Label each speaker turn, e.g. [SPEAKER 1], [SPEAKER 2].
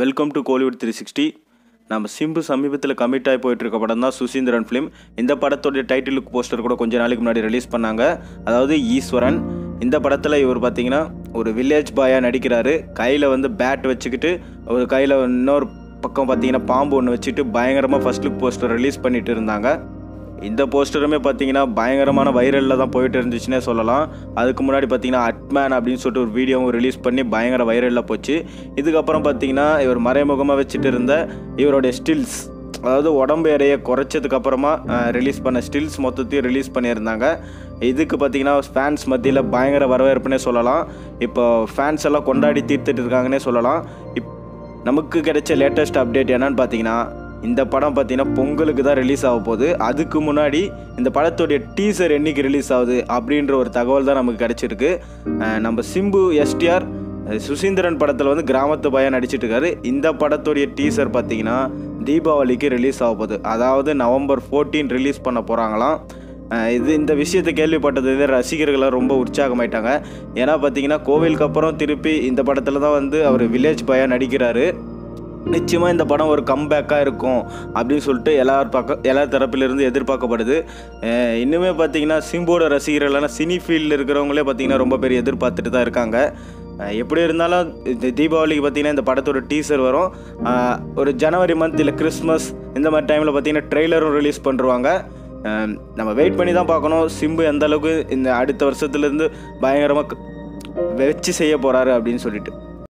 [SPEAKER 1] Welcome to Kollywood three sixty நம்ம சிம்பு சமீபத்தில் commit ஆகி போயிட்டுருக்க படம் தான் சுசீந்திரன் ஃபிலிம் இந்த படத்தோடைய டைட்டிலுக்கு போஸ்டர் கூட கொஞ்ச நாளைக்கு முன்னாடி ரிலீஸ் பண்ணாங்க. அதாவது ஈஸ்வரன். இந்த படத்தில் இவர் பார்த்தீங்கன்னா ஒரு வில்லேஜ் பாயாக நடிக்கிறாரு. கையில் வந்து பேட் வச்சுக்கிட்டு ஒரு கையில் இன்னொரு பக்கம் பார்த்தீங்கன்னா பாம்பு ஒன்று வச்சுட்டு பயங்கரமாக ஃபர்ஸ்ட் லுக் போஸ்டர் ரிலீஸ் பண்ணிட்டு இருந்தாங்க. இந்த போஸ்டருமே பார்த்தீங்கன்னா பயங்கரமான வைரலில் தான் போயிட்டு இருந்துச்சுன்னே சொல்லலாம். அதுக்கு முன்னாடி பார்த்தீங்கன்னா அட்மேன் அப்படின்னு சொல்லிட்டு ஒரு வீடியோவும் ரிலீஸ் பண்ணி பயங்கர வைரலில் போச்சு. இதுக்கப்புறம் பார்த்தீங்கன்னா இவர் மறைமுகமாக வச்சுட்டு இருந்த இவருடைய ஸ்டில்ஸ் அதாவது உடம்பு எடையை குறைச்சதுக்கு அப்புறமா ரிலீஸ் பண்ண ஸ்டில்ஸ் மொத்தத்தையும் ரிலீஸ் பண்ணியிருந்தாங்க. இதுக்கு பார்த்தீங்கன்னா ஃபேன்ஸ் மத்தியில் பயங்கர வரவேற்புனே சொல்லலாம். இப்போ ஃபேன்ஸ் எல்லாம் கொண்டாடி தீர்த்துட்டு இருக்காங்கன்னே சொல்லலாம். இப் நமக்கு கிடைச்ச லேட்டஸ்ட் அப்டேட் என்னன்னு பார்த்தீங்கன்னா இந்த படம் பார்த்தீங்கன்னா பொங்கலுக்கு தான் ரிலீஸ் ஆக போகுது. அதுக்கு முன்னாடி இந்த படத்துடைய டீசர் என்னைக்கு ரிலீஸ் ஆகுது அப்படின்ற ஒரு தகவல் தான் நமக்கு கிடச்சிருக்கு. நம்ம சிம்பு எஸ்டிஆர் சுசீந்திரன் படத்தில் வந்து கிராமத்து பையன் நடிச்சிட்டு இருக்காரு. இந்த படத்துடைய டீசர் பார்த்தீங்கன்னா தீபாவளிக்கு ரிலீஸ் ஆக போகுது. அதாவது நவம்பர் 14 ரிலீஸ் பண்ண போகிறாங்களாம் இது இந்த விஷயத்தை கேள்விப்பட்டது ரசிகர்கள்லாம் ரொம்ப உற்சாகமாயிட்டாங்க. ஏன்னா பார்த்தீங்கன்னா கோவிலுக்கு அப்புறம் திருப்பி இந்த படத்தில் தான் வந்து அவர் வில்லேஜ் பாயாக நடிக்கிறாரு. நிச்சயமாக இந்த படம் ஒரு கம்பேக்காக இருக்கும் அப்படின்னு சொல்லிட்டு எல்லார் பக்க எல்லா தரப்பிலிருந்து எதிர்பார்க்கப்படுது. இன்னுமே பார்த்தீங்கன்னா சிம்போட ரசிகர்களான சினி ஃபீல்டில் இருக்கிறவங்களே பார்த்தீங்கன்னா ரொம்ப பெரிய எதிர்பார்த்துட்டு தான் இருக்காங்க. எப்படி இருந்தாலும் இந்த தீபாவளிக்கு பார்த்தீங்கன்னா இந்த படத்தோட டீசர் வரும். ஒரு ஜனவரி மந்த் இல்லை கிறிஸ்மஸ் இந்த மாதிரி டைமில் பார்த்தீங்கன்னா ட்ரெய்லரும் ரிலீஸ் பண்ணுவாங்க நம்ம வெயிட் பண்ணி தான் பார்க்கணும். சிம்பு எந்த அளவுக்கு இந்த அடுத்த வருஷத்துலேருந்து பயங்கரமாக வச்சு செய்ய போகிறாரு அப்படின்னு சொல்லிட்டு.